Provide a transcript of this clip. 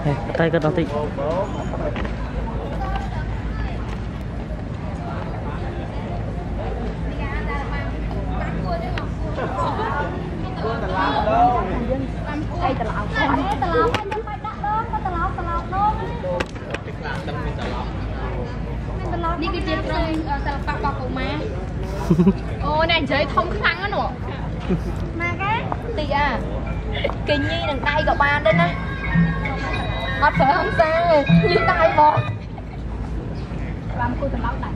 ត្រឡោកគាត់ត្រឡោកខ្ញុំបាច់ដាក់ដងក៏ត្រឡោកត្រឡោកដងទឹកខ្លាំងដឹងមានត្រឡោកមានត្រឡោកនេះគឺជាត្រង់សិល្បៈរបស់កុមារអូនេះនិយាយធំខ្លាំងណាស់នោះម៉ាកទីអាគេញីនឹងដៃក៏បានដែរណា អត់ប្រើហំសាញីដៃមកបានគូត្រឡោកដាក់